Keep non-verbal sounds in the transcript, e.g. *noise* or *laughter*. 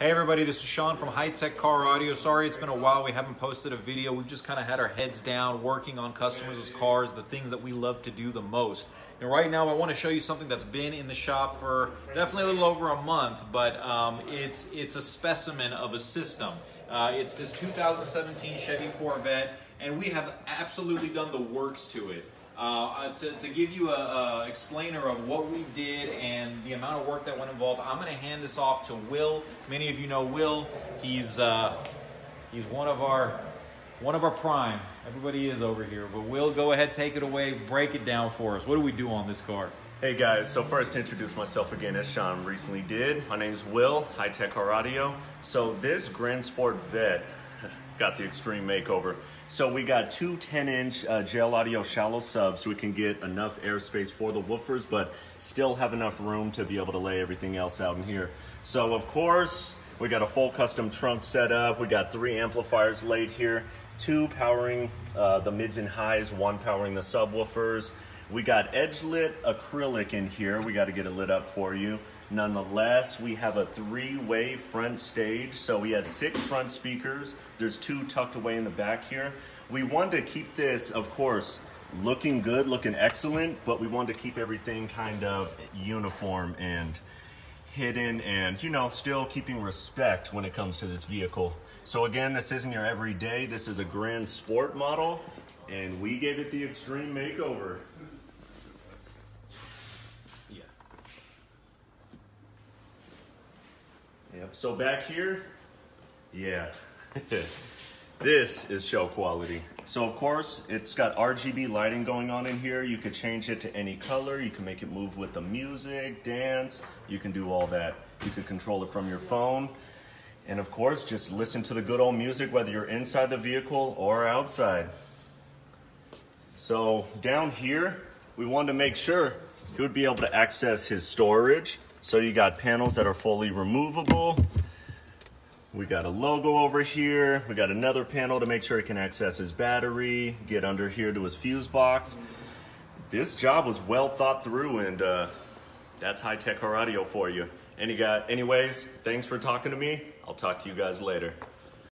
Hey everybody, this is Sean from High Tech Car Audio. Sorry it's been a while, we haven't posted a video. We've just kind of had our heads down working on customers' cars, the things that we love to do the most. And right now I want to show you something that's been in the shop for definitely a little over a month, but um, it's, it's a specimen of a system. Uh, it's this 2017 Chevy Corvette, and we have absolutely done the works to it. Uh, to, to, give you a, a, explainer of what we did and the amount of work that went involved, I'm going to hand this off to Will. Many of you know Will. He's uh, he's one of our one of our prime. Everybody is over here, but Will, go ahead, take it away, break it down for us. What do we do on this car? Hey guys, so first to introduce myself again as Sean recently did. My name is Will, High Tech Car Audio. So this Grand Sport Vette got the extreme makeover. So we got two 10 inch uh, JL Audio shallow subs so we can get enough airspace for the woofers, but still have enough room to be able to lay everything else out in here. So of course, we got a full custom trunk set up. We got three amplifiers laid here, two powering uh, the mids and highs, one powering the subwoofers. We got edge lit acrylic in here. We got to get it lit up for you. Nonetheless, we have a three-way front stage. So we have six front speakers. There's two tucked away in the back here. We wanted to keep this, of course, looking good, looking excellent, but we wanted to keep everything kind of uniform and hidden and, you know, still keeping respect when it comes to this vehicle. So again, this isn't your everyday. This is a Grand Sport model, and we gave it the extreme makeover. Yeah. Yep. So back here, yeah. *laughs* this is show quality. So of course, it's got RGB lighting going on in here. You could change it to any color. You can make it move with the music, dance. You can do all that. You can control it from your phone. And of course, just listen to the good old music, whether you're inside the vehicle or outside. So down here, we wanted to make sure he would be able to access his storage so you got panels that are fully removable. We got a logo over here. We got another panel to make sure he can access his battery, get under here to his fuse box. This job was well thought through and uh, that's high-tech car audio for you. Any guy, anyways, thanks for talking to me. I'll talk to you guys later.